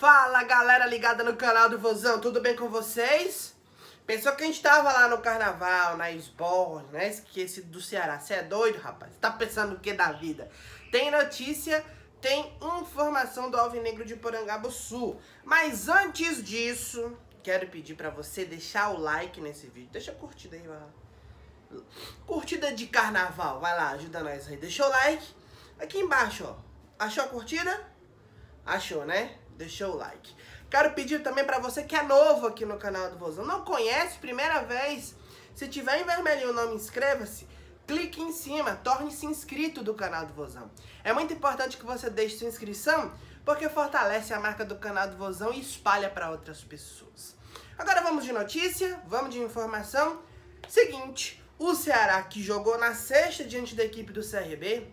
Fala galera ligada no canal do Vozão, tudo bem com vocês? Pensou que a gente tava lá no carnaval, na esborra, né? Esqueci do Ceará. Você é doido, rapaz? Tá pensando o que da vida? Tem notícia, tem informação do Alvinegro de Porangaba Sul. Mas antes disso, quero pedir pra você deixar o like nesse vídeo. Deixa a curtida aí, vai lá. Curtida de carnaval, vai lá, ajuda nós aí. Deixa o like. Aqui embaixo, ó. Achou a curtida? Achou, né? Deixou o like. Quero pedir também pra você que é novo aqui no canal do Vozão. Não conhece, primeira vez. Se tiver em vermelhinho o nome, inscreva-se. Clique em cima, torne-se inscrito do canal do Vozão. É muito importante que você deixe sua inscrição, porque fortalece a marca do canal do Vozão e espalha para outras pessoas. Agora vamos de notícia, vamos de informação. Seguinte, o Ceará que jogou na sexta diante da equipe do CRB,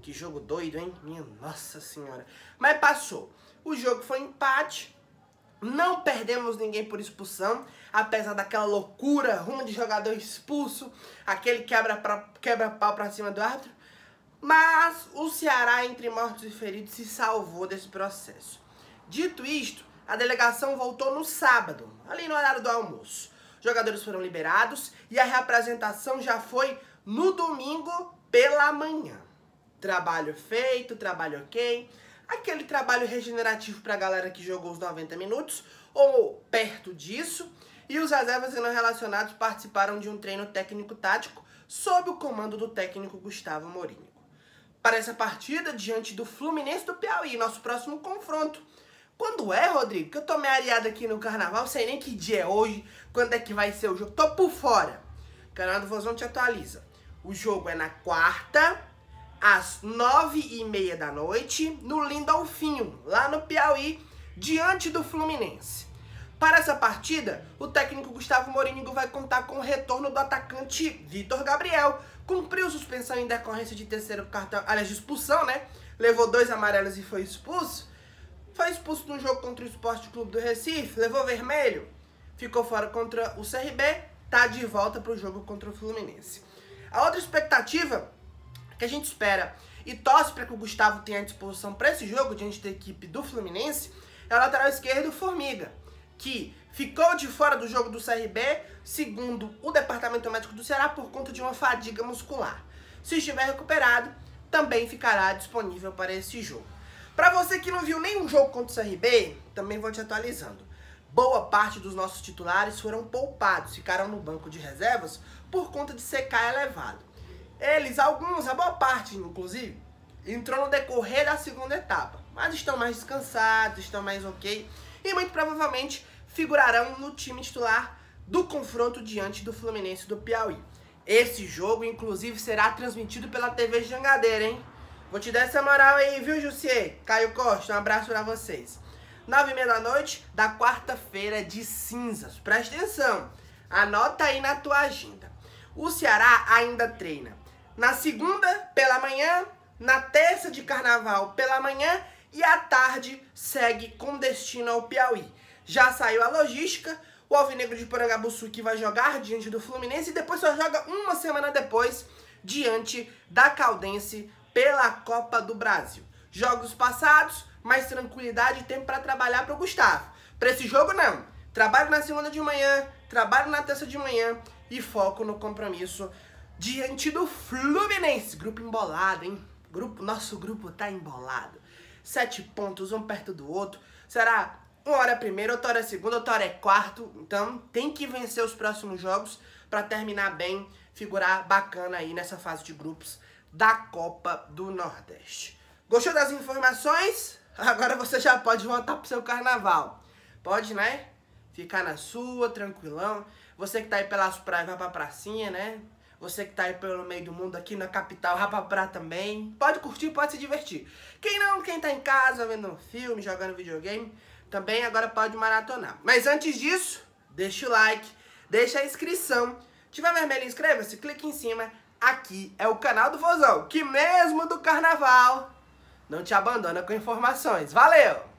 que jogo doido, hein? Minha nossa senhora. Mas passou. O jogo foi empate. Não perdemos ninguém por expulsão, apesar daquela loucura, rumo de jogador expulso, aquele quebra-pau quebra pra cima do árbitro. Mas o Ceará, entre mortos e feridos, se salvou desse processo. Dito isto, a delegação voltou no sábado, ali no horário do almoço. Jogadores foram liberados e a reapresentação já foi no domingo pela manhã. Trabalho feito, trabalho ok. Aquele trabalho regenerativo para a galera que jogou os 90 minutos, ou perto disso. E os reservas não relacionados participaram de um treino técnico-tático sob o comando do técnico Gustavo Mourinho. Para essa partida, diante do Fluminense do Piauí, nosso próximo confronto. Quando é, Rodrigo? Que eu tô meio areado aqui no carnaval, sei nem que dia é hoje, quando é que vai ser o jogo. Tô por fora. O canal do Vozão te atualiza. O jogo é na quarta, às nove e meia da noite, no Lindolfinho, lá no Piauí, diante do Fluminense. Para essa partida, o técnico Gustavo Mourinho vai contar com o retorno do atacante Vitor Gabriel. Cumpriu suspensão em decorrência de terceiro cartão, aliás, de expulsão, né? Levou dois amarelos e foi expulso. Foi expulso no jogo contra o Esporte Clube do Recife, levou vermelho, ficou fora contra o CRB, tá de volta para o jogo contra o Fluminense. A outra expectativa que a gente espera e torce para que o Gustavo tenha disposição para esse jogo diante da equipe do Fluminense é o lateral esquerdo Formiga, que ficou de fora do jogo do CRB, segundo o Departamento Médico do Ceará, por conta de uma fadiga muscular. Se estiver recuperado, também ficará disponível para esse jogo. Para você que não viu nenhum jogo contra o CRB, também vou te atualizando. Boa parte dos nossos titulares foram poupados, ficaram no banco de reservas por conta de secar elevado. Eles, alguns, a boa parte, inclusive, entrou no decorrer da segunda etapa. Mas estão mais descansados, estão mais ok. E muito provavelmente figurarão no time titular do confronto diante do Fluminense do Piauí. Esse jogo, inclusive, será transmitido pela TV Jangadeira, hein? Vou te dar essa moral aí, viu, Jussier? Caio Costa, um abraço pra vocês. Nove e meia da noite da quarta-feira de cinzas. Presta atenção, anota aí na tua agenda. O Ceará ainda treina na segunda pela manhã, na terça de carnaval pela manhã e à tarde segue com destino ao Piauí. Já saiu a logística, o Alvinegro de Porangabuçu que vai jogar diante do Fluminense e depois só joga uma semana depois diante da Caldense pela Copa do Brasil. Jogos passados, mais tranquilidade e tempo para trabalhar para o Gustavo. Para esse jogo não. Trabalho na segunda de manhã, trabalho na terça de manhã e foco no compromisso diante do Fluminense. Grupo embolado, hein? Grupo, nosso grupo tá embolado. Sete pontos, um perto do outro. Será uma hora é primeiro, outra hora é segunda, outra hora é quarto. Então tem que vencer os próximos jogos para terminar bem, figurar bacana aí nessa fase de grupos da Copa do Nordeste. Gostou das informações? Agora você já pode voltar pro seu carnaval. Pode, né? Ficar na sua, tranquilão. Você que tá aí pelas praias, vai pra pracinha, né? Você que tá aí pelo meio do mundo aqui na capital, Rapapá também. Pode curtir, pode se divertir. Quem não, quem tá em casa vendo filme, jogando videogame, também agora pode maratonar. Mas antes disso, deixa o like, deixa a inscrição. Tiver vermelho, inscreva-se, clique em cima. Aqui é o canal do Vozão, que mesmo do carnaval não te abandona com informações. Valeu!